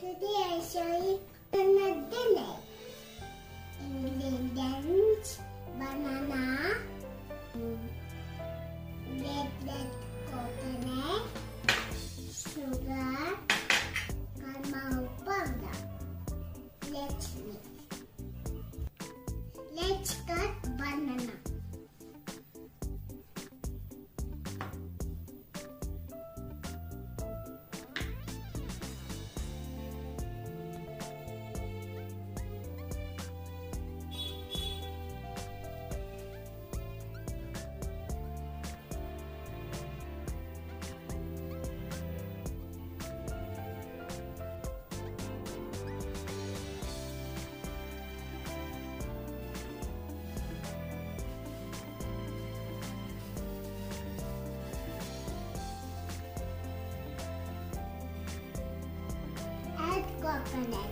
就这样，小一。coconut.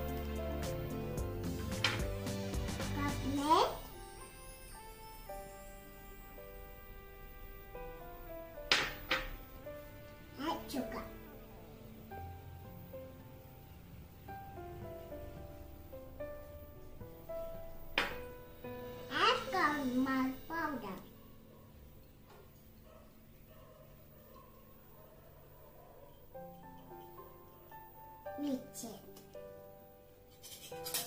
Coconut. And sugar. And caramel powder. Mitchell. Thank you.